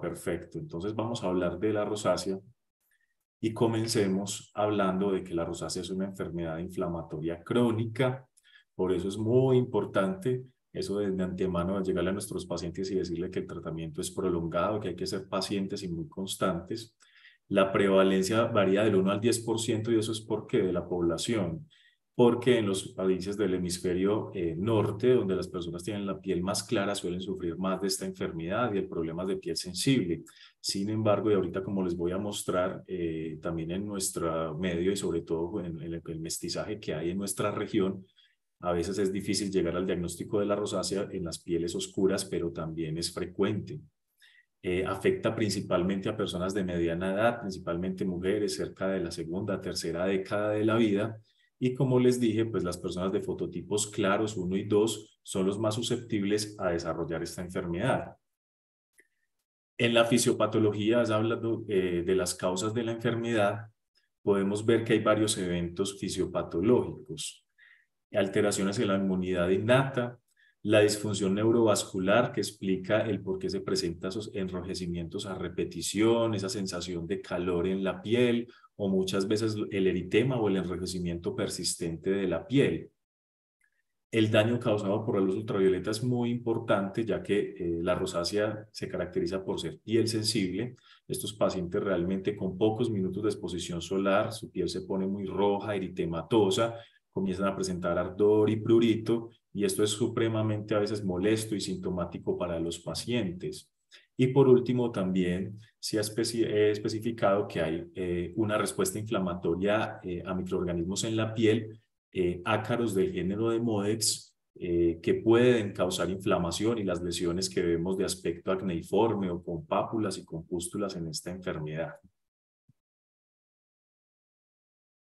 Perfecto, entonces vamos a hablar de la rosácea y comencemos hablando de que la rosácea es una enfermedad inflamatoria crónica, por eso es muy importante eso de, antemano llegarle a nuestros pacientes y decirle que el tratamiento es prolongado, que hay que ser pacientes y muy constantes. La prevalencia varía del 1 al 10% y eso es porque de la población porque en los países del hemisferio eh, norte, donde las personas tienen la piel más clara, suelen sufrir más de esta enfermedad y el problema de piel sensible. Sin embargo, y ahorita como les voy a mostrar, eh, también en nuestro medio y sobre todo en, el, mestizaje que hay en nuestra región, a veces es difícil llegar al diagnóstico de la rosácea en las pieles oscuras, pero también es frecuente. Eh, afecta principalmente a personas de mediana edad, principalmente mujeres cerca de la segunda, tercera década de la vida, y como les dije, pues las personas de fototipos claros 1 y 2 son los más susceptibles a desarrollar esta enfermedad. En la fisiopatología, hablando eh, de las causas de la enfermedad, podemos ver que hay varios eventos fisiopatológicos. Alteraciones en la inmunidad innata, la disfunción neurovascular que explica el por qué se presentan esos enrojecimientos a repetición, esa sensación de calor en la piel o muchas veces el eritema o el enrojecimiento persistente de la piel. El daño causado por la luz ultravioleta es muy importante ya que eh, la rosácea se caracteriza por ser piel sensible. Estos pacientes realmente con pocos minutos de exposición solar, su piel se pone muy roja, eritematosa, comienzan a presentar ardor y prurito y esto es supremamente a veces molesto y sintomático para los pacientes. Y por último, también se ha especificado que hay eh, una respuesta inflamatoria eh, a microorganismos en la piel, eh, ácaros del género de Modex, que pueden causar inflamación y las lesiones que vemos de aspecto acneiforme o con pápulas y con pústulas en esta enfermedad.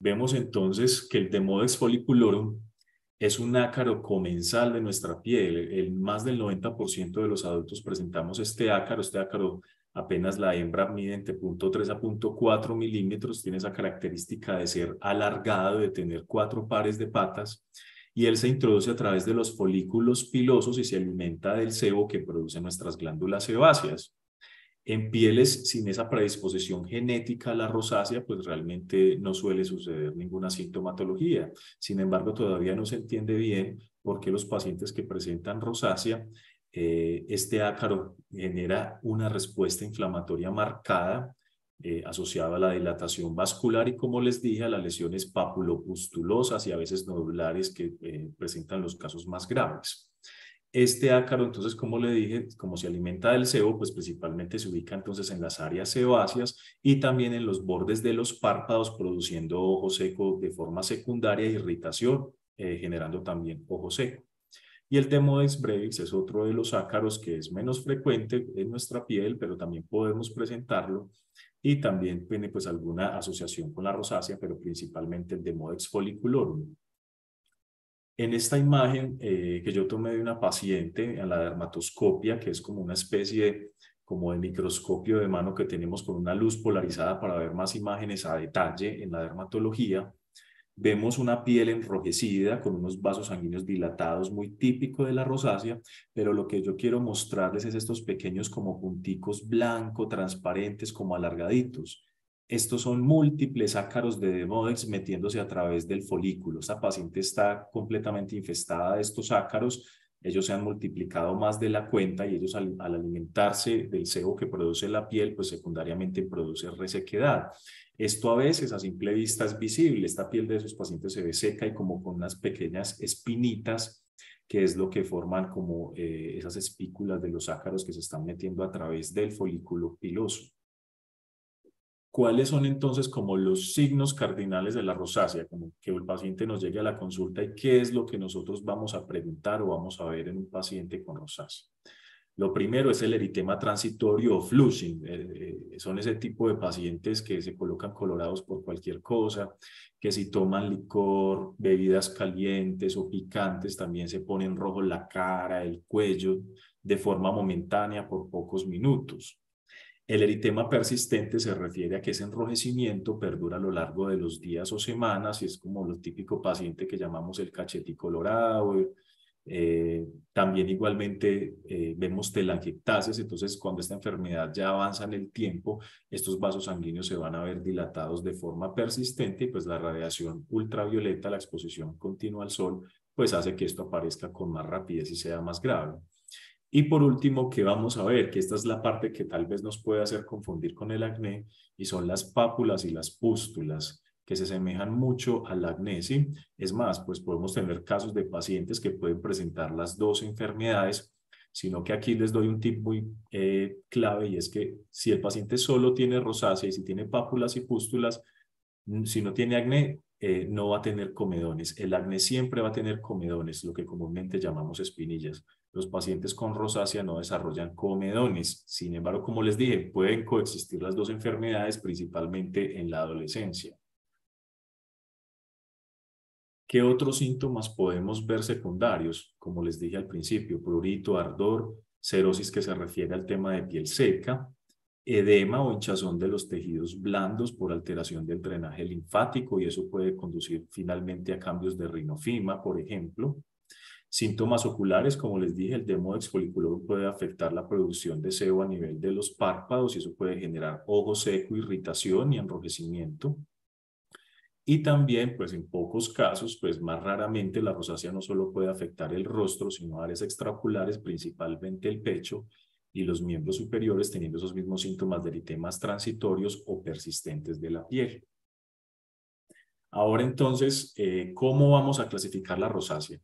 Vemos entonces que el Demodex folliculorum es un ácaro comensal de nuestra piel. El, más del 90% de los adultos presentamos este ácaro. Este ácaro apenas la hembra mide entre 0.3 a 0.4 milímetros. Tiene esa característica de ser alargado, de tener cuatro pares de patas. Y él se introduce a través de los folículos pilosos y se alimenta del sebo que producen nuestras glándulas sebáceas. En pieles sin esa predisposición genética a la rosácea, pues realmente no suele suceder ninguna sintomatología. Sin embargo, todavía no se entiende bien por qué los pacientes que presentan rosácea, eh, este ácaro genera una respuesta inflamatoria marcada eh, asociada a la dilatación vascular y, como les dije, a las lesiones papulopustulosas y a veces nodulares que eh, presentan los casos más graves. Este ácaro, entonces, como le dije, como se alimenta del sebo, pues principalmente se ubica entonces en las áreas sebáceas y también en los bordes de los párpados, produciendo ojo seco de forma secundaria irritación, eh, generando también ojo seco. Y el Demodex brevis es otro de los ácaros que es menos frecuente en nuestra piel, pero también podemos presentarlo y también tiene pues alguna asociación con la rosácea, pero principalmente el Demodex folliculorum. En esta imagen eh, que yo tomé de una paciente en la dermatoscopia, que es como una especie como de microscopio de mano que tenemos con una luz polarizada para ver más imágenes a detalle en la dermatología, vemos una piel enrojecida con unos vasos sanguíneos dilatados, muy típico de la rosácea, pero lo que yo quiero mostrarles es estos pequeños como punticos blanco, transparentes, como alargaditos. Estos son múltiples ácaros de Demodex metiéndose a través del folículo. Esta paciente está completamente infestada de estos ácaros. Ellos se han multiplicado más de la cuenta y ellos al, alimentarse del sebo que produce la piel, pues secundariamente produce resequedad. Esto a veces a simple vista es visible. Esta piel de esos pacientes se ve seca y como con unas pequeñas espinitas que es lo que forman como eh, esas espículas de los ácaros que se están metiendo a través del folículo piloso. ¿Cuáles son entonces como los signos cardinales de la rosácea? Como que el paciente nos llegue a la consulta y qué es lo que nosotros vamos a preguntar o vamos a ver en un paciente con rosácea. Lo primero es el eritema transitorio o flushing. Eh, eh, son ese tipo de pacientes que se colocan colorados por cualquier cosa, que si toman licor, bebidas calientes o picantes, también se ponen rojo la cara, el cuello, de forma momentánea por pocos minutos. El eritema persistente se refiere a que ese enrojecimiento perdura a lo largo de los días o semanas y es como lo típico paciente que llamamos el cachete colorado, Eh, también igualmente eh, vemos telangiectasias, entonces cuando esta enfermedad ya avanza en el tiempo, estos vasos sanguíneos se van a ver dilatados de forma persistente y pues la radiación ultravioleta, la exposición continua al sol, pues hace que esto aparezca con más rapidez y sea más grave. Y por último, que vamos a ver, que esta es la parte que tal vez nos puede hacer confundir con el acné, y son las pápulas y las pústulas que se asemejan mucho al acné, ¿sí? Es más, pues podemos tener casos de pacientes que pueden presentar las dos enfermedades, sino que aquí les doy un tip muy eh, clave y es que si el paciente solo tiene rosácea y si tiene pápulas y pústulas, mm, si no tiene acné, eh, no va a tener comedones. El acné siempre va a tener comedones, lo que comúnmente llamamos espinillas. Los pacientes con rosácea no desarrollan comedones. Sin embargo, como les dije, pueden coexistir las dos enfermedades, principalmente en la adolescencia. ¿Qué otros síntomas podemos ver secundarios? Como les dije al principio, prurito, ardor, cerosis que se refiere al tema de piel seca, edema o hinchazón de los tejidos blandos por alteración del drenaje linfático y eso puede conducir finalmente a cambios de rinofima, por ejemplo. Síntomas oculares, como les dije, el demodex folliculorum puede afectar la producción de sebo a nivel de los párpados y eso puede generar ojo seco, irritación y enrojecimiento. Y también, pues en pocos casos, pues más raramente la rosácea no solo puede afectar el rostro, sino áreas extraoculares, principalmente el pecho y los miembros superiores, teniendo esos mismos síntomas de eritemas transitorios o persistentes de la piel. Ahora entonces, eh, ¿cómo vamos a clasificar la rosácea?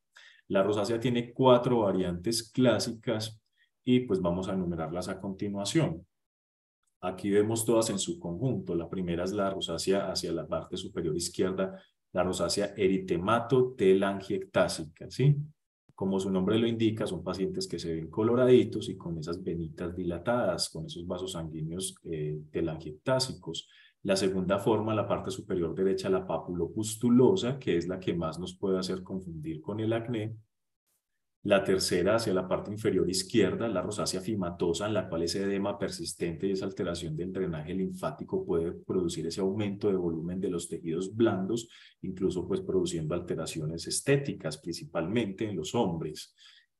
La rosácea tiene cuatro variantes clásicas y pues vamos a enumerarlas a continuación. Aquí vemos todas en su conjunto. La primera es la rosácea hacia la parte superior izquierda, la rosácea eritemato telangiectásica, ¿sí? Como su nombre lo indica, son pacientes que se ven coloraditos y con esas venitas dilatadas, con esos vasos sanguíneos eh, telangiectásicos. La segunda forma, la parte superior derecha, la papulopustulosa, que es la que más nos puede hacer confundir con el acné. La tercera hacia la parte inferior izquierda, la rosácea fimatosa, en la cual ese edema persistente y esa alteración del drenaje linfático puede producir ese aumento de volumen de los tejidos blandos, incluso pues produciendo alteraciones estéticas, principalmente en los hombres.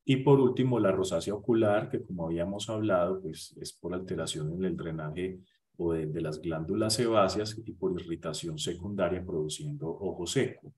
Y por último, la rosácea ocular, que como habíamos hablado, pues es por alteración en el drenaje o de, las glándulas sebáceas y por irritación secundaria produciendo ojo seco.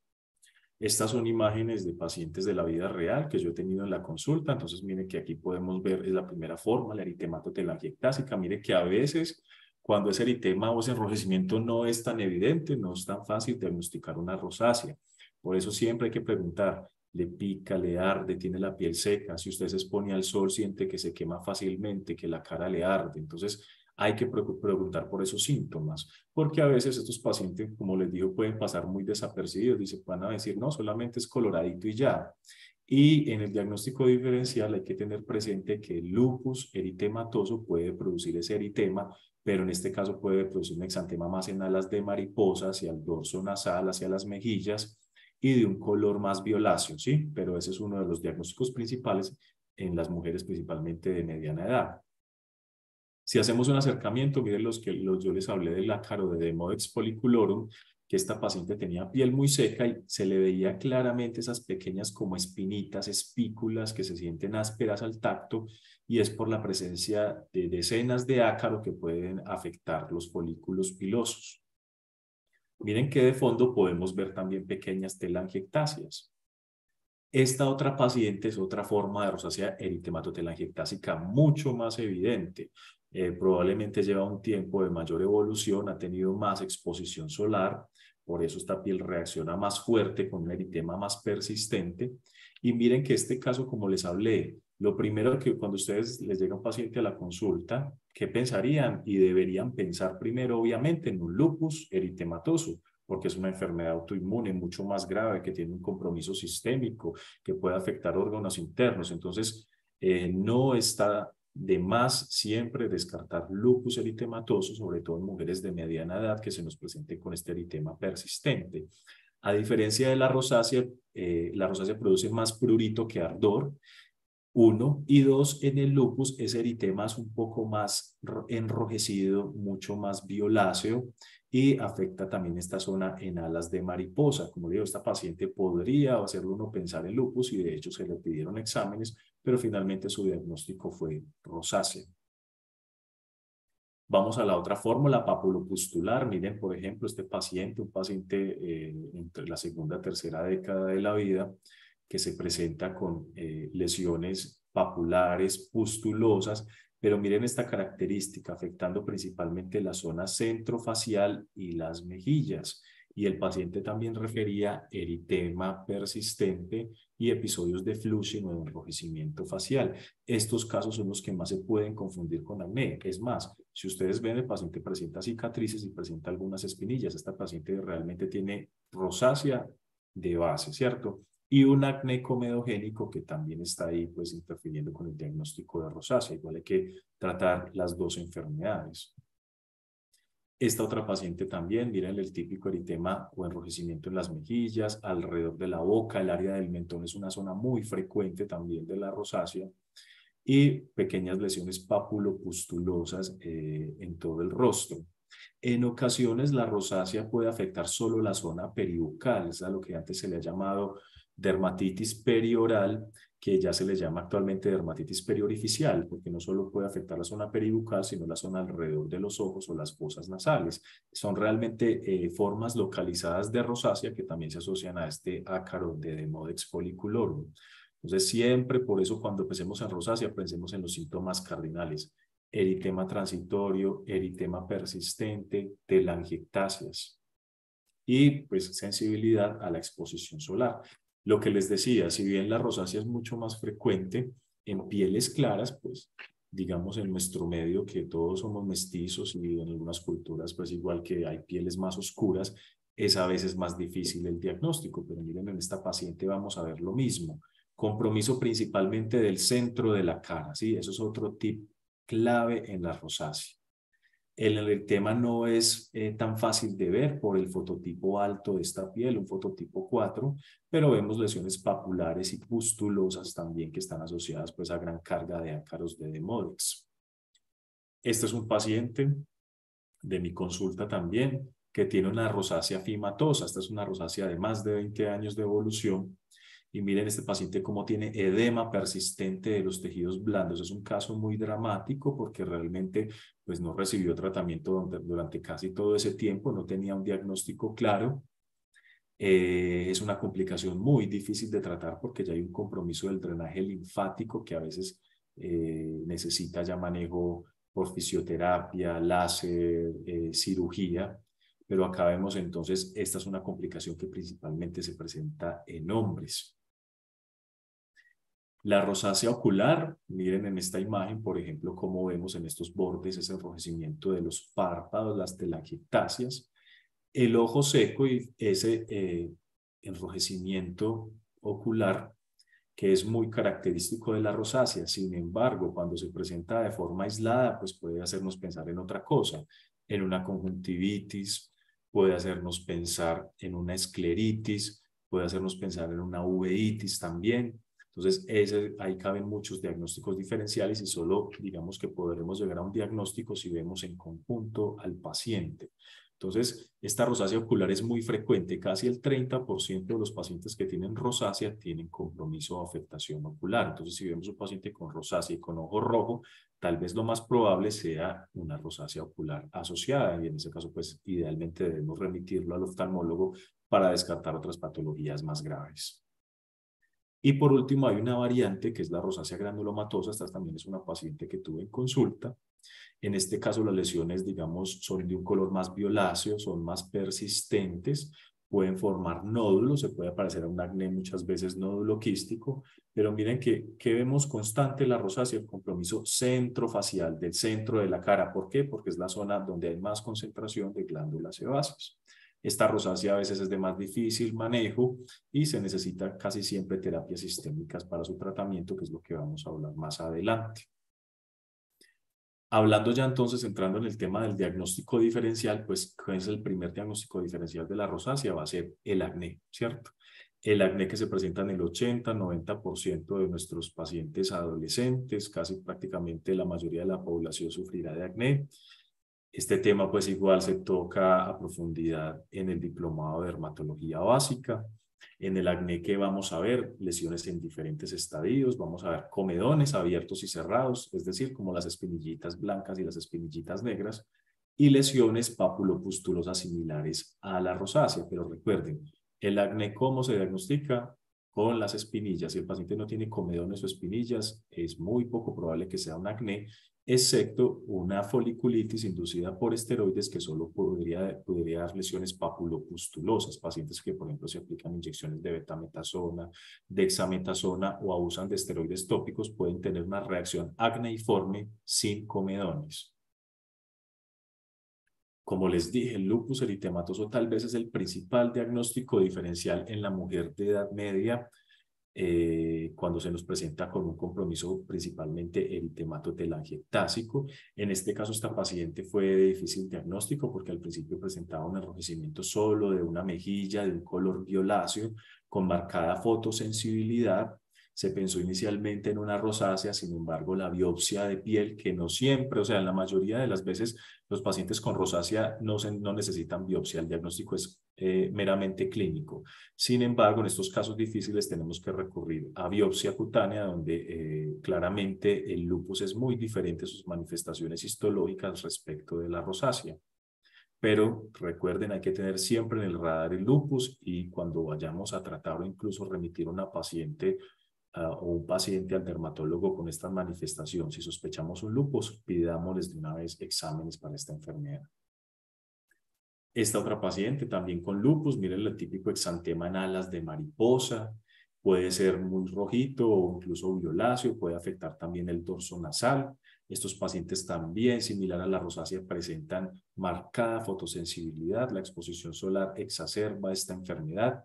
Estas son imágenes de pacientes de la vida real que yo he tenido en la consulta. Entonces, mire que aquí podemos ver, es la primera forma, la eritematotelangiectásica. Mire que a veces cuando ese eritema o ese enrojecimiento no es tan evidente, no es tan fácil diagnosticar una rosácea. Por eso siempre hay que preguntar, le pica, le arde, tiene la piel seca. Si usted se expone al sol, siente que se quema fácilmente, que la cara le arde. Entonces, hay que preguntar por esos síntomas, porque a veces estos pacientes, como les digo, pueden pasar muy desapercibidos, dice, van a decir, no, solamente es coloradito y ya. Y en el diagnóstico diferencial hay que tener presente que el lupus eritematoso puede producir ese eritema, pero en este caso puede producir un exantema más en alas de mariposa, hacia el dorso nasal, hacia las mejillas y de un color más violáceo, ¿sí? Pero ese es uno de los diagnósticos principales en las mujeres principalmente de mediana edad. Si hacemos un acercamiento, miren los que los, yo les hablé del ácaro de Demodex folliculorum, que esta paciente tenía piel muy seca y se le veía claramente esas pequeñas como espinitas, espículas que se sienten ásperas al tacto y es por la presencia de decenas de ácaro que pueden afectar los folículos pilosos. Miren que de fondo podemos ver también pequeñas telangiectasias. Esta otra paciente es otra forma de rosácea eritematotelangiectásica mucho más evidente. Eh, probablemente lleva un tiempo de mayor evolución, ha tenido más exposición solar, por eso esta piel reacciona más fuerte con un eritema más persistente. Y miren que este caso, como les hablé, lo primero que cuando ustedes les llega un paciente a la consulta, ¿qué pensarían? Y deberían pensar primero, obviamente, en un lupus eritematoso, porque es una enfermedad autoinmune mucho más grave, que tiene un compromiso sistémico, que puede afectar órganos internos. Entonces, eh, no está de más siempre descartar lupus eritematoso, sobre todo en mujeres de mediana edad que se nos presenten con este eritema persistente. A diferencia de la rosácea, eh, la rosácea produce más prurito que ardor. Uno y dos, en el lupus ese eritema es un poco más enrojecido, mucho más violáceo y afecta también esta zona en alas de mariposa. Como digo, esta paciente podría hacerlo uno pensar en lupus y de hecho se le pidieron exámenes, pero finalmente su diagnóstico fue rosácea. Vamos a la otra fórmula, papulopustular. Miren, por ejemplo, este paciente, un paciente eh, entre la segunda y tercera década de la vida, que se presenta con eh, lesiones papulares, pustulosas, pero miren esta característica afectando principalmente la zona centrofacial y las mejillas. Y el paciente también refería eritema persistente y episodios de flushing o enrojecimiento facial. Estos casos son los que más se pueden confundir con acné. Es más, si ustedes ven, el paciente presenta cicatrices y presenta algunas espinillas. Esta paciente realmente tiene rosácea de base, ¿cierto? Y un acné comedogénico que también está ahí pues interfiriendo con el diagnóstico de rosácea. Igual hay que tratar las dos enfermedades. Esta otra paciente también, miren el típico eritema o enrojecimiento en las mejillas, alrededor de la boca, el área del mentón es una zona muy frecuente también de la rosácea y pequeñas lesiones papulopustulosas eh, en todo el rostro. En ocasiones la rosácea puede afectar solo la zona peribucal, es a lo que antes se le ha llamado dermatitis perioral, que ya se le llama actualmente dermatitis periorificial, porque no solo puede afectar la zona peribucal, sino la zona alrededor de los ojos o las fosas nasales. Son realmente eh, formas localizadas de rosácea que también se asocian a este ácaro de Demodex folliculorum. Entonces, siempre por eso cuando empecemos en rosácea, pensemos en los síntomas cardinales. Eritema transitorio, eritema persistente, telangiectasias y pues sensibilidad a la exposición solar. Lo que les decía, si bien la rosácea es mucho más frecuente en pieles claras, pues digamos en nuestro medio que todos somos mestizos y en algunas culturas pues igual que hay pieles más oscuras, es a veces más difícil el diagnóstico, pero miren en esta paciente vamos a ver lo mismo. Compromiso principalmente del centro de la cara, ¿sí? Eso es otro tip clave en la rosácea. El tema no es eh, tan fácil de ver por el fototipo alto de esta piel, un fototipo 4, pero vemos lesiones papulares y pustulosas también que están asociadas pues, a gran carga de ácaros de Demodex. Este es un paciente de mi consulta también que tiene una rosácea fimatosa. Esta es una rosácea de más de 20 años de evolución y miren este paciente cómo tiene edema persistente de los tejidos blandos. Es un caso muy dramático porque realmente pues, no recibió tratamiento durante, casi todo ese tiempo, no tenía un diagnóstico claro. Eh, es una complicación muy difícil de tratar porque ya hay un compromiso del drenaje linfático que a veces eh, necesita ya manejo por fisioterapia, láser, eh, cirugía, pero acá vemos entonces, esta es una complicación que principalmente se presenta en hombres. La rosácea ocular, miren en esta imagen, por ejemplo, cómo vemos en estos bordes ese enrojecimiento de los párpados, las telangiectasias, el ojo seco y ese eh, enrojecimiento ocular que es muy característico de la rosácea. Sin embargo, cuando se presenta de forma aislada, pues puede hacernos pensar en otra cosa, en una conjuntivitis, puede hacernos pensar en una escleritis, puede hacernos pensar en una uveitis también. Entonces, ahí caben muchos diagnósticos diferenciales y solo digamos que podremos llegar a un diagnóstico si vemos en conjunto al paciente. Entonces, esta rosácea ocular es muy frecuente. Casi el 30% de los pacientes que tienen rosácea tienen compromiso o afectación ocular. Entonces, si vemos un paciente con rosácea y con ojo rojo, tal vez lo más probable sea una rosácea ocular asociada. Y en ese caso, pues, idealmente debemos remitirlo al oftalmólogo para descartar otras patologías más graves. Y por último, hay una variante que es la rosácea granulomatosa. Esta también es una paciente que tuve en consulta. En este caso, las lesiones, digamos, son de un color más violáceo, son más persistentes, pueden formar nódulos, se puede aparecer a un acné muchas veces nódulo quístico, pero miren que, que vemos constante la rosácea, el compromiso centrofacial del centro de la cara. ¿Por qué? Porque es la zona donde hay más concentración de glándulas sebáceas. Esta rosácea a veces es de más difícil manejo y se necesita casi siempre terapias sistémicas para su tratamiento, que es lo que vamos a hablar más adelante. Hablando ya entonces, entrando en el tema del diagnóstico diferencial, pues, ¿cuál es el primer diagnóstico diferencial de la rosácea? Va a ser el acné, ¿cierto? El acné que se presenta en el 80-90% de nuestros pacientes adolescentes, casi prácticamente la mayoría de la población sufrirá de acné. Este tema pues igual se toca a profundidad en el diplomado de dermatología básica. En el acné que vamos a ver lesiones en diferentes estadios, vamos a ver comedones abiertos y cerrados, es decir, como las espinillitas blancas y las espinillitas negras, y lesiones papulopustulosas similares a la rosácea. Pero recuerden, el acné, ¿cómo se diagnostica? Con las espinillas. Si el paciente no tiene comedones o espinillas, es muy poco probable que sea un acné, excepto una foliculitis inducida por esteroides que solo podría, podría dar lesiones papulopustulosas. Pacientes que, por ejemplo, se aplican inyecciones de betametasona, dexametasona o abusan de esteroides tópicos pueden tener una reacción acneiforme sin comedones. Como les dije, el lupus eritematoso tal vez es el principal diagnóstico diferencial en la mujer de edad media eh, cuando se nos presenta con un compromiso principalmente eritemato telangiectásico. En este caso, esta paciente fue de difícil diagnóstico porque al principio presentaba un enrojecimiento solo de una mejilla de un color violáceo con marcada fotosensibilidad se pensó inicialmente en una rosácea, sin embargo, la biopsia de piel, que no siempre, o sea, en la mayoría de las veces los pacientes con rosácea no, no necesitan biopsia, el diagnóstico es eh, meramente clínico. Sin embargo, en estos casos difíciles tenemos que recurrir a biopsia cutánea, donde eh, claramente el lupus es muy diferente sus manifestaciones histológicas respecto de la rosácea. Pero recuerden, hay que tener siempre en el radar el lupus y cuando vayamos a tratar o incluso remitir a una paciente o un paciente al dermatólogo con esta manifestación, si sospechamos un lupus, pidámosles de una vez exámenes para esta enfermedad. Esta otra paciente también con lupus, miren el típico exantema en alas de mariposa, puede ser muy rojito o incluso violáceo, puede afectar también el dorso nasal. Estos pacientes también, similar a la rosácea, presentan marcada fotosensibilidad. La exposición solar exacerba esta enfermedad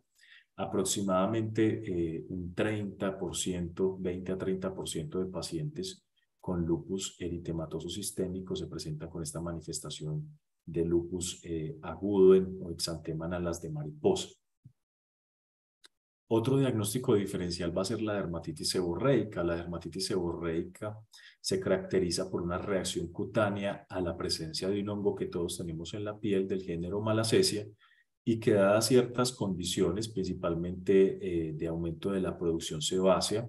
aproximadamente eh, un 30%, 20 a 30% de pacientes con lupus eritematoso sistémico se presenta con esta manifestación de lupus eh, agudo en, o exantema en alas de mariposa. Otro diagnóstico diferencial va a ser la dermatitis seborreica. La dermatitis seborreica se caracteriza por una reacción cutánea a la presencia de un hongo que todos tenemos en la piel del género Malassezia, y que dadas ciertas condiciones, principalmente eh, de aumento de la producción sebácea,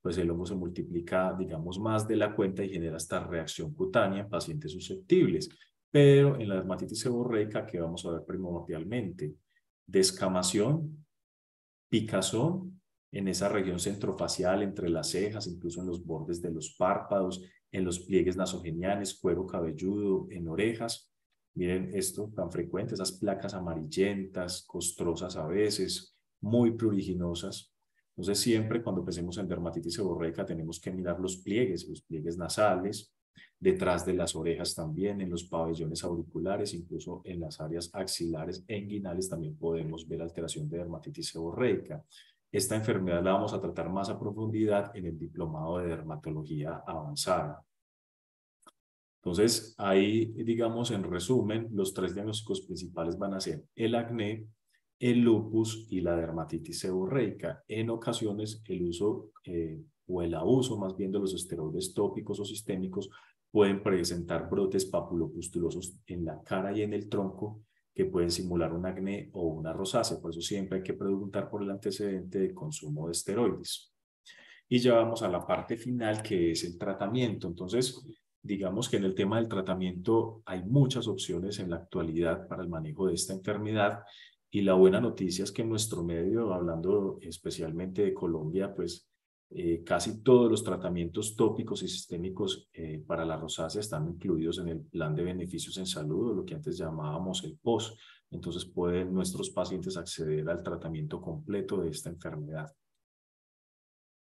pues el hongo se multiplica, digamos, más de la cuenta y genera esta reacción cutánea en pacientes susceptibles. Pero en la dermatitis seborreica, que vamos a ver primordialmente? Descamación, picazón en esa región centrofacial, entre las cejas, incluso en los bordes de los párpados, en los pliegues nasogeniales, cuero cabelludo, en orejas, Miren esto tan frecuente, esas placas amarillentas, costrosas a veces, muy pruriginosas. Entonces siempre cuando pensemos en dermatitis seborreica tenemos que mirar los pliegues, los pliegues nasales, detrás de las orejas también, en los pabellones auriculares, incluso en las áreas axilares e inguinales también podemos ver alteración de dermatitis seborreica. Esta enfermedad la vamos a tratar más a profundidad en el diplomado de dermatología avanzada. Entonces, ahí, digamos, en resumen, los tres diagnósticos principales van a ser el acné, el lupus y la dermatitis seborreica. En ocasiones, el uso eh, o el abuso más bien de los esteroides tópicos o sistémicos pueden presentar brotes papulopustulosos en la cara y en el tronco que pueden simular un acné o una rosácea. Por eso siempre hay que preguntar por el antecedente de consumo de esteroides. Y ya vamos a la parte final que es el tratamiento. Entonces, digamos que en el tema del tratamiento hay muchas opciones en la actualidad para el manejo de esta enfermedad y la buena noticia es que en nuestro medio, hablando especialmente de Colombia, pues eh, casi todos los tratamientos tópicos y sistémicos eh, para la rosácea están incluidos en el plan de beneficios en salud, o lo que antes llamábamos el POS. Entonces pueden nuestros pacientes acceder al tratamiento completo de esta enfermedad.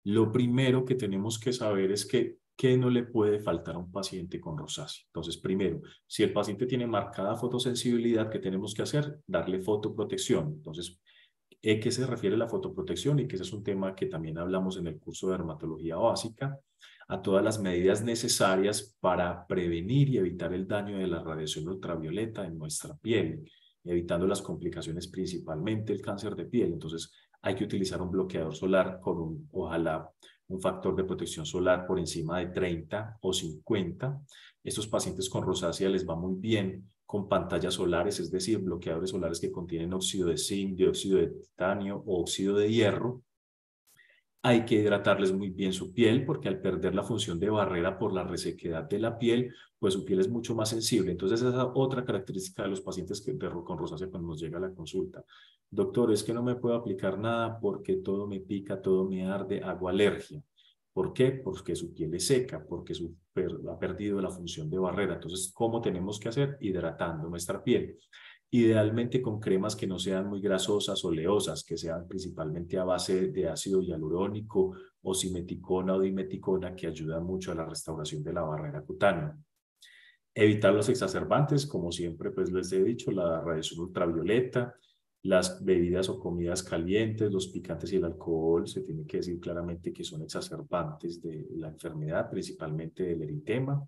Lo primero que tenemos que saber es que ¿Qué no le puede faltar a un paciente con rosácea? Entonces, primero, si el paciente tiene marcada fotosensibilidad, ¿qué tenemos que hacer? Darle fotoprotección. Entonces, ¿a qué se refiere la fotoprotección? Y que ese es un tema que también hablamos en el curso de dermatología básica, a todas las medidas necesarias para prevenir y evitar el daño de la radiación ultravioleta en nuestra piel, evitando las complicaciones, principalmente el cáncer de piel. Entonces, hay que utilizar un bloqueador solar con un, ojalá, un factor de protección solar por encima de 30 o 50. Estos pacientes con rosácea les va muy bien con pantallas solares, es decir, bloqueadores solares que contienen óxido de zinc, dióxido de titanio o óxido de hierro, hay que hidratarles muy bien su piel porque al perder la función de barrera por la resequedad de la piel, pues su piel es mucho más sensible. Entonces esa es otra característica de los pacientes que, con rosácea cuando nos llega a la consulta. Doctor, es que no me puedo aplicar nada porque todo me pica, todo me arde, hago alergia. ¿Por qué? Porque su piel es seca, porque ha perdido la función de barrera. Entonces, ¿cómo tenemos que hacer? Hidratando nuestra piel idealmente con cremas que no sean muy grasosas oleosas, que sean principalmente a base de ácido hialurónico o simeticona o dimeticona, que ayuda mucho a la restauración de la barrera cutánea. Evitar los exacerbantes, como siempre pues les he dicho, la radiación ultravioleta, las bebidas o comidas calientes, los picantes y el alcohol, se tiene que decir claramente que son exacerbantes de la enfermedad, principalmente del eritema.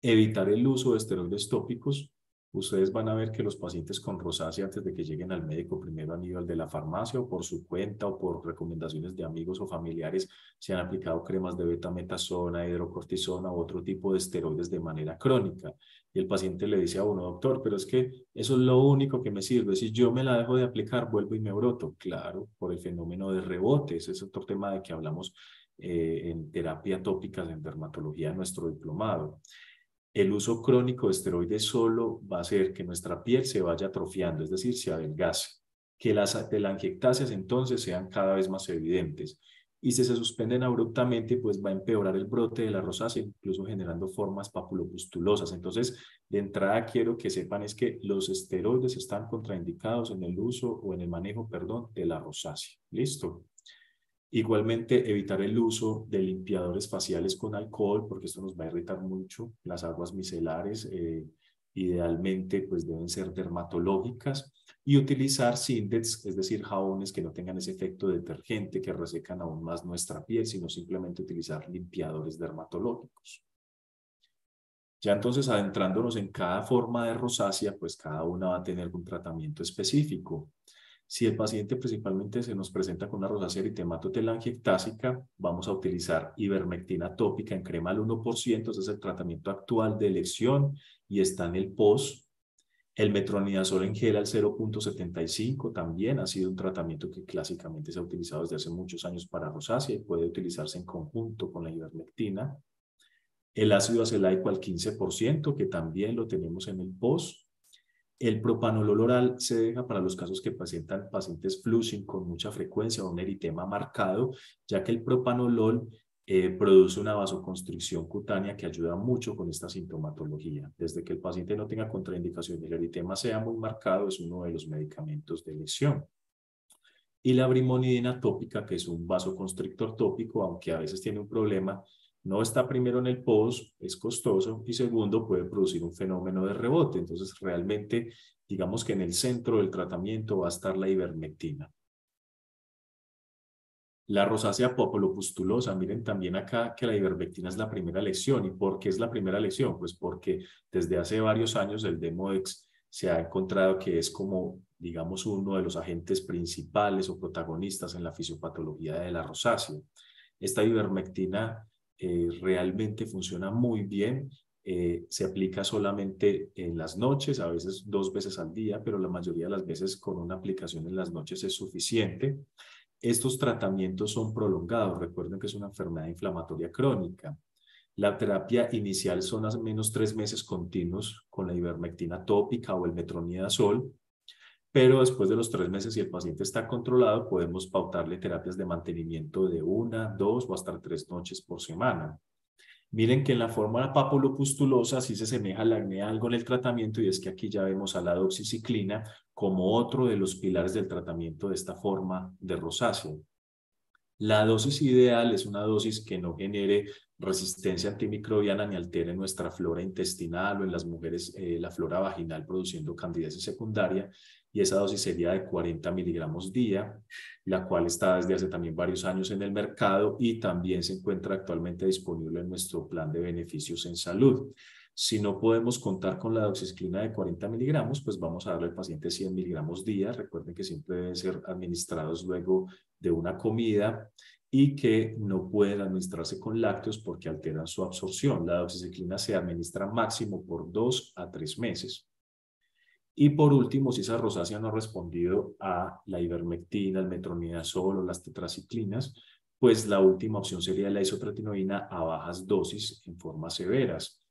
Evitar el uso de esteroides tópicos, ustedes van a ver que los pacientes con rosácea antes de que lleguen al médico primero han ido al de la farmacia o por su cuenta o por recomendaciones de amigos o familiares se han aplicado cremas de betametasona, hidrocortisona u otro tipo de esteroides de manera crónica. El paciente le dice a uno, doctor, pero es que eso es lo único que me sirve. Si yo me la dejo de aplicar, vuelvo y me broto. Claro, por el fenómeno de rebote. Ese es otro tema de que hablamos eh, en terapia tópica en dermatología en nuestro diplomado el uso crónico de esteroides solo va a hacer que nuestra piel se vaya atrofiando, es decir, se adelgace, que las telangiectasias entonces sean cada vez más evidentes. Y si se suspenden abruptamente, pues va a empeorar el brote de la rosácea, incluso generando formas papulopustulosas. Entonces, de entrada quiero que sepan es que los esteroides están contraindicados en el uso o en el manejo, perdón, de la rosácea. ¿Listo? Igualmente, evitar el uso de limpiadores faciales con alcohol, porque esto nos va a irritar mucho. Las aguas micelares, eh, idealmente, pues deben ser dermatológicas. Y utilizar Sindex, es decir, jabones que no tengan ese efecto detergente que resecan aún más nuestra piel, sino simplemente utilizar limpiadores dermatológicos. Ya entonces, adentrándonos en cada forma de rosácea, pues cada una va a tener un tratamiento específico. Si el paciente principalmente se nos presenta con una rosácea eritematotelangiectásica, vamos a utilizar ivermectina tópica en crema al 1%, ese es el tratamiento actual de elección y está en el POS. El metronidazol en gel al 0.75 también ha sido un tratamiento que clásicamente se ha utilizado desde hace muchos años para rosácea y puede utilizarse en conjunto con la ivermectina. El ácido acelaico al 15%, que también lo tenemos en el POS el propanolol oral se deja para los casos que presentan pacientes flushing con mucha frecuencia o un eritema marcado, ya que el propanolol eh, produce una vasoconstricción cutánea que ayuda mucho con esta sintomatología. Desde que el paciente no tenga contraindicación y el eritema sea muy marcado, es uno de los medicamentos de lesión. Y la brimonidina tópica, que es un vasoconstrictor tópico, aunque a veces tiene un problema, no está primero en el post, es costoso y segundo puede producir un fenómeno de rebote. Entonces realmente digamos que en el centro del tratamiento va a estar la ivermectina. La rosácea populopustulosa, miren también acá que la ivermectina es la primera lección. ¿Y por qué es la primera lección? Pues porque desde hace varios años el Demodex se ha encontrado que es como, digamos, uno de los agentes principales o protagonistas en la fisiopatología de la rosácea. Esta ivermectina eh, realmente funciona muy bien. Eh, se aplica solamente en las noches, a veces dos veces al día, pero la mayoría de las veces con una aplicación en las noches es suficiente. Estos tratamientos son prolongados. Recuerden que es una enfermedad inflamatoria crónica. La terapia inicial son al menos tres meses continuos con la ivermectina tópica o el metronidazol pero después de los tres meses, si el paciente está controlado, podemos pautarle terapias de mantenimiento de una, dos o hasta tres noches por semana. Miren que en la forma papulopustulosa sí se asemeja al acné algo en el tratamiento y es que aquí ya vemos a la doxiciclina como otro de los pilares del tratamiento de esta forma de rosácea. La dosis ideal es una dosis que no genere resistencia antimicrobiana ni altere nuestra flora intestinal o en las mujeres eh, la flora vaginal produciendo candidiasis secundaria y esa dosis sería de 40 miligramos día, la cual está desde hace también varios años en el mercado y también se encuentra actualmente disponible en nuestro plan de beneficios en salud. Si no podemos contar con la doxiciclina de 40 miligramos, pues vamos a darle al paciente 100 miligramos día. Recuerden que siempre deben ser administrados luego de una comida y que no pueden administrarse con lácteos porque alteran su absorción. La doxiciclina se administra máximo por dos a tres meses. Y por último, si esa rosácea no ha respondido a la ivermectina, el metronidazol o las tetraciclinas, pues la última opción sería la isotretinoína a bajas dosis en formas severas.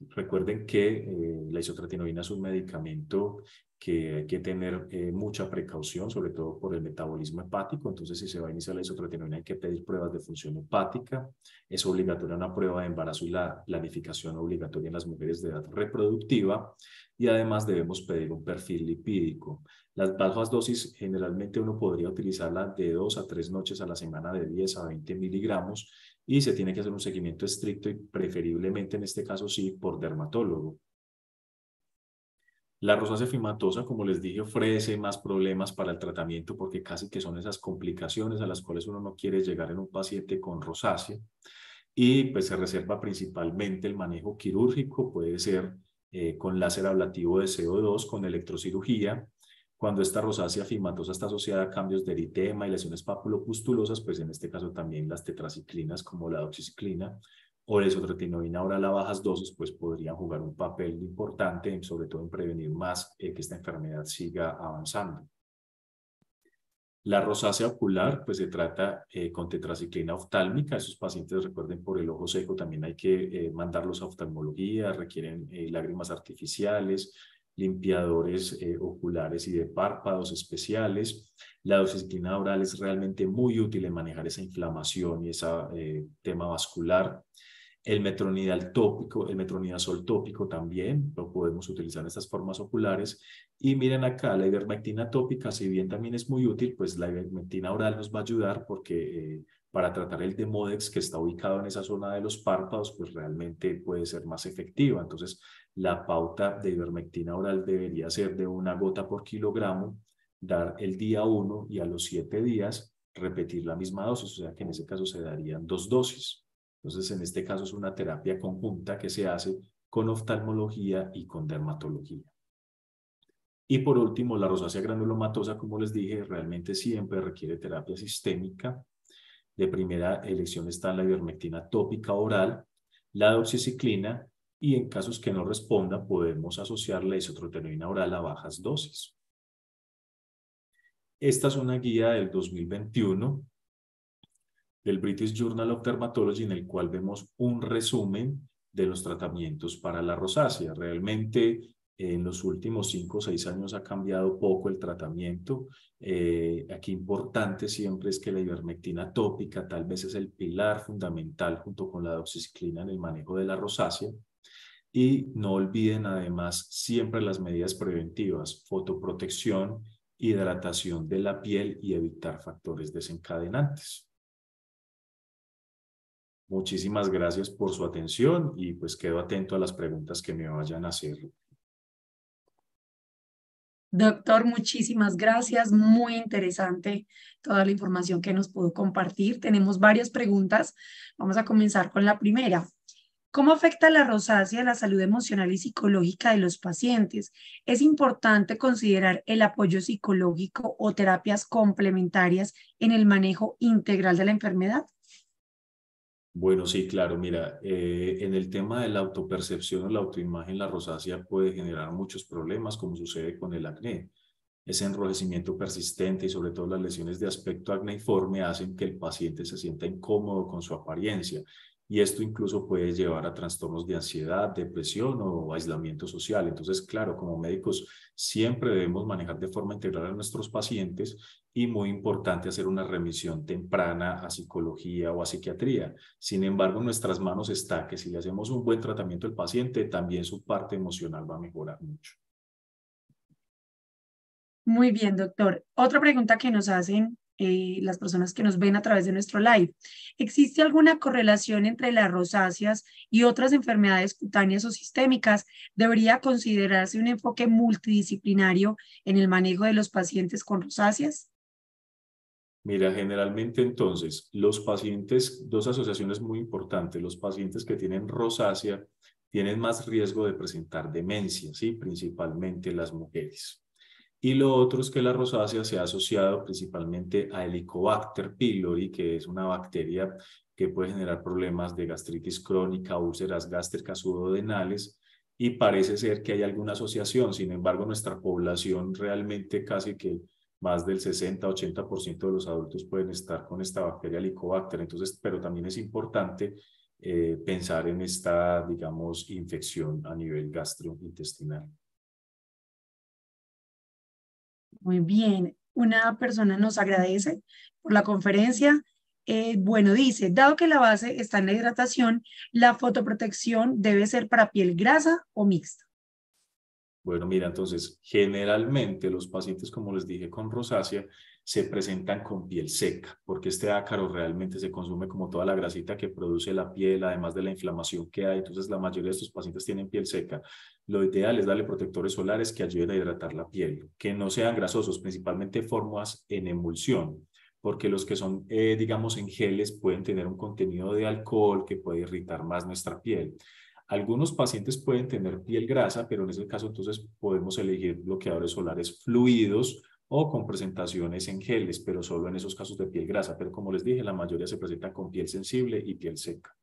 Recuerden que eh, la isotretinoína es un medicamento que hay que tener eh, mucha precaución, sobre todo por el metabolismo hepático. Entonces, si se va a iniciar la isotretinoína, hay que pedir pruebas de función hepática. Es obligatoria una prueba de embarazo y la planificación obligatoria en las mujeres de edad reproductiva. Y además debemos pedir un perfil lipídico. Las bajas dosis, generalmente uno podría utilizarla de dos a tres noches a la semana de 10 a 20 miligramos y se tiene que hacer un seguimiento estricto y preferiblemente en este caso sí por dermatólogo. La rosácea fimatosa, como les dije, ofrece más problemas para el tratamiento porque casi que son esas complicaciones a las cuales uno no quiere llegar en un paciente con rosácea y pues se reserva principalmente el manejo quirúrgico, puede ser eh, con láser ablativo de CO2, con electrocirugía. Cuando esta rosácea fimatosa está asociada a cambios de eritema y lesiones papulopustulosas, pues en este caso también las tetraciclinas como la doxiciclina o la isotretinoína oral a bajas dosis, pues podrían jugar un papel importante, sobre todo en prevenir más eh, que esta enfermedad siga avanzando. La rosácea ocular, pues se trata eh, con tetraciclina oftálmica. Esos pacientes, recuerden, por el ojo seco también hay que eh, mandarlos a oftalmología, requieren lágrimas artificiales, limpiadores oculares y de párpados especiales. La doxiciclina oral es realmente muy útil en manejar esa inflamación y ese tema vascular. El metronidal tópico, el metronidazol tópico también lo podemos utilizar en estas formas oculares. Y miren acá, la ivermectina tópica, si bien también es muy útil, pues la ivermectina oral nos va a ayudar porque eh, para tratar el demodex que está ubicado en esa zona de los párpados, pues realmente puede ser más efectiva. Entonces, la pauta de ivermectina oral debería ser de una gota por kilogramo, dar el día uno y a los siete días repetir la misma dosis, o sea que en ese caso se darían dos dosis. Entonces, en este caso es una terapia conjunta que se hace con oftalmología y con dermatología. Y por último, la rosácea granulomatosa, como les dije, realmente siempre requiere terapia sistémica. De primera elección está la ivermectina tópica oral, la doxiciclina y en casos que no responda podemos asociar la isotretinoína oral a bajas dosis. Esta es una guía del 2021 del British Journal of Dermatology en el cual vemos un resumen de los tratamientos para la rosácea. Realmente en los últimos cinco o seis años ha cambiado poco el tratamiento. Eh, aquí importante siempre es que la ivermectina tópica tal vez es el pilar fundamental junto con la doxiciclina en el manejo de la rosácea. Y no olviden además siempre las medidas preventivas, fotoprotección, hidratación de la piel y evitar factores desencadenantes. Muchísimas gracias por su atención y pues quedo atento a las preguntas que me vayan a hacer. Doctor, muchísimas gracias. Muy interesante toda la información que nos pudo compartir. Tenemos varias preguntas. Vamos a comenzar con la primera. ¿Cómo afecta la rosácea la salud emocional y psicológica de los pacientes? ¿Es importante considerar el apoyo psicológico o terapias complementarias en el manejo integral de la enfermedad? Bueno, sí, claro. Mira, eh, en el tema de la autopercepción o la autoimagen, la rosácea puede generar muchos problemas, como sucede con el acné. Ese enrojecimiento persistente y sobre todo las lesiones de aspecto acneiforme hacen que el paciente se sienta incómodo con su apariencia y esto incluso puede llevar a trastornos de ansiedad, depresión o aislamiento social. Entonces, claro, como médicos siempre debemos manejar de forma integral a nuestros pacientes y muy importante hacer una remisión temprana a psicología o a psiquiatría. Sin embargo, en nuestras manos está que si le hacemos un buen tratamiento al paciente, también su parte emocional va a mejorar mucho. Muy bien, doctor. Otra pregunta que nos hacen eh, las personas que nos ven a través de nuestro live. ¿Existe alguna correlación entre las rosáceas y otras enfermedades cutáneas o sistémicas? ¿Debería considerarse un enfoque multidisciplinario en el manejo de los pacientes con rosáceas? Mira, generalmente entonces, los pacientes, dos asociaciones muy importantes, los pacientes que tienen rosácea tienen más riesgo de presentar demencia, ¿sí? principalmente las mujeres. Y lo otro es que la rosácea se ha asociado principalmente a Helicobacter pylori, que es una bacteria que puede generar problemas de gastritis crónica, úlceras gástricas duodenales, y parece ser que hay alguna asociación. Sin embargo, nuestra población realmente casi que más del 60-80% de los adultos pueden estar con esta bacteria Helicobacter. Entonces, pero también es importante eh, pensar en esta, digamos, infección a nivel gastrointestinal. Muy bien. Una persona nos agradece por la conferencia. Eh, bueno, dice, dado que la base está en la hidratación, la fotoprotección debe ser para piel grasa o mixta. Bueno, mira, entonces, generalmente los pacientes, como les dije, con rosácea, se presentan con piel seca, porque este ácaro realmente se consume como toda la grasita que produce la piel, además de la inflamación que hay. Entonces, la mayoría de estos pacientes tienen piel seca. Lo ideal es darle protectores solares que ayuden a hidratar la piel, que no sean grasosos, principalmente formas en emulsión porque los que son, eh, digamos, en geles pueden tener un contenido de alcohol que puede irritar más nuestra piel. Algunos pacientes pueden tener piel grasa, pero en ese caso entonces podemos elegir bloqueadores solares fluidos o con presentaciones en geles, pero solo en esos casos de piel grasa. Pero como les dije, la mayoría se presenta con piel sensible y piel seca.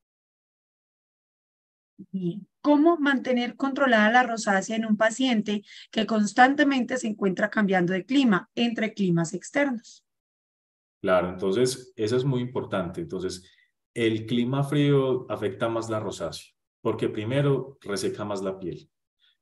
¿Cómo mantener controlada la rosácea en un paciente que constantemente se encuentra cambiando de clima entre climas externos? Claro, entonces eso es muy importante. Entonces, el clima frío afecta más la rosácea porque primero reseca más la piel.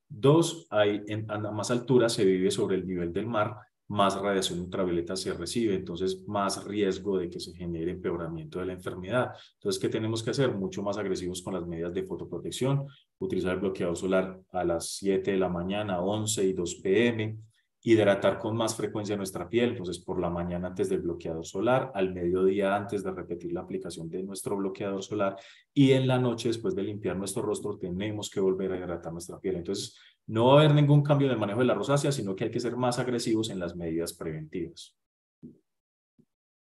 Dos, hay, en, a más altura se vive sobre el nivel del mar, más radiación ultravioleta se recibe, entonces más riesgo de que se genere empeoramiento de la enfermedad. Entonces, ¿qué tenemos que hacer? Mucho más agresivos con las medidas de fotoprotección, utilizar el bloqueador solar a las 7 de la mañana, 11 y 2 pm, hidratar con más frecuencia nuestra piel, entonces por la mañana antes del bloqueador solar, al mediodía antes de repetir la aplicación de nuestro bloqueador solar y en la noche después de limpiar nuestro rostro tenemos que volver a hidratar nuestra piel. Entonces no va a haber ningún cambio en el manejo de la rosácea, sino que hay que ser más agresivos en las medidas preventivas.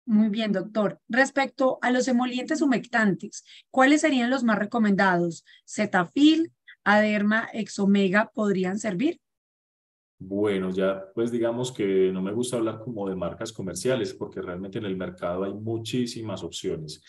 Muy bien, doctor. Respecto a los emolientes humectantes, ¿cuáles serían los más recomendados? ¿Cetafil, Aderma, Exomega podrían servir? Bueno, ya pues digamos que no me gusta hablar como de marcas comerciales porque realmente en el mercado hay muchísimas opciones.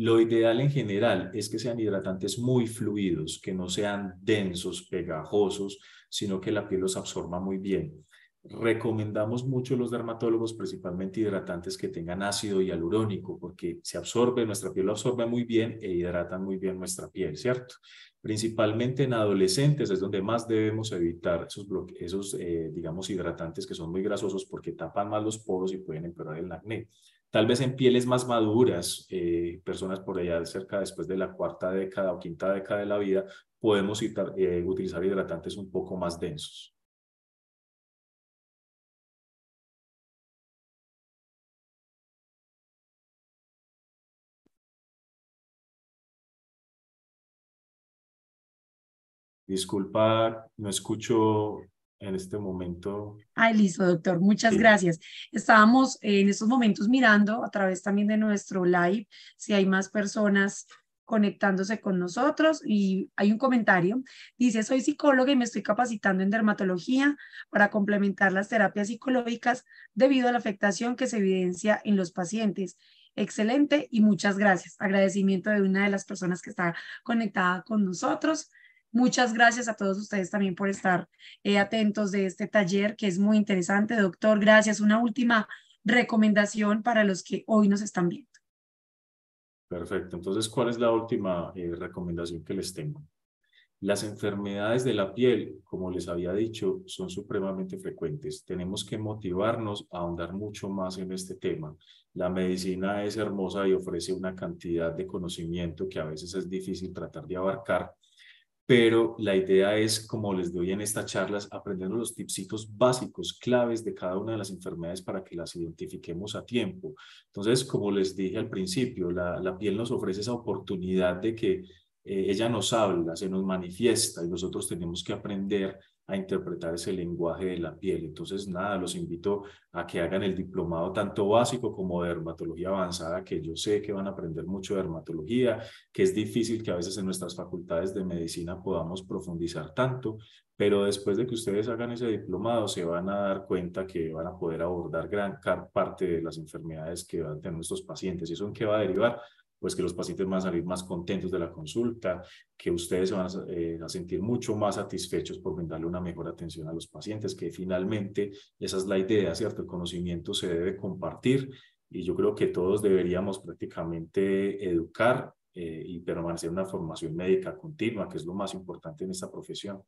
Lo ideal en general es que sean hidratantes muy fluidos, que no sean densos, pegajosos, sino que la piel los absorba muy bien. Recomendamos mucho los dermatólogos, principalmente hidratantes que tengan ácido hialurónico, porque se absorbe, nuestra piel lo absorbe muy bien e hidratan muy bien nuestra piel, ¿cierto? Principalmente en adolescentes es donde más debemos evitar esos, esos eh, digamos, hidratantes que son muy grasosos porque tapan más los poros y pueden empeorar el acné. Tal vez en pieles más maduras, eh, personas por allá cerca después de la cuarta década o quinta década de la vida, podemos eh, utilizar hidratantes un poco más densos. Disculpa, no escucho en este momento. Ay, listo, doctor. Muchas gracias. Estábamos en estos momentos mirando a través también de nuestro live si hay más personas conectándose con nosotros y hay un comentario. Dice, soy psicóloga y me estoy capacitando en dermatología para complementar las terapias psicológicas debido a la afectación que se evidencia en los pacientes. Excelente y muchas gracias. Agradecimiento de una de las personas que está conectada con nosotros. Muchas gracias a todos ustedes también por estar eh, atentos de este taller que es muy interesante. Doctor, gracias. Una última recomendación para los que hoy nos están viendo. Perfecto. Entonces, ¿cuál es la última eh, recomendación que les tengo? Las enfermedades de la piel, como les había dicho, son supremamente frecuentes. Tenemos que motivarnos a ahondar mucho más en este tema. La medicina es hermosa y ofrece una cantidad de conocimiento que a veces es difícil tratar de abarcar, pero la idea es, como les doy en estas charlas, aprender los tipsitos básicos, claves de cada una de las enfermedades para que las identifiquemos a tiempo. Entonces, como les dije al principio, la, la piel nos ofrece esa oportunidad de que eh, ella nos habla, se nos manifiesta y nosotros tenemos que aprender a interpretar ese lenguaje de la piel. Entonces, nada, los invito a que hagan el diplomado tanto básico como de dermatología avanzada, que yo sé que van a aprender mucho de dermatología, que es difícil que a veces en nuestras facultades de medicina podamos profundizar tanto, pero después de que ustedes hagan ese diplomado se van a dar cuenta que van a poder abordar gran parte de las enfermedades que van a tener nuestros pacientes. ¿Y eso en qué va a derivar? Pues que los pacientes van a salir más contentos de la consulta, que ustedes se van eh, a, sentir mucho más satisfechos por brindarle una mejor atención a los pacientes, que finalmente esa es la idea, ¿cierto? El conocimiento se debe compartir y yo creo que todos deberíamos prácticamente educar eh, y permanecer en una formación médica continua, que es lo más importante en esta profesión.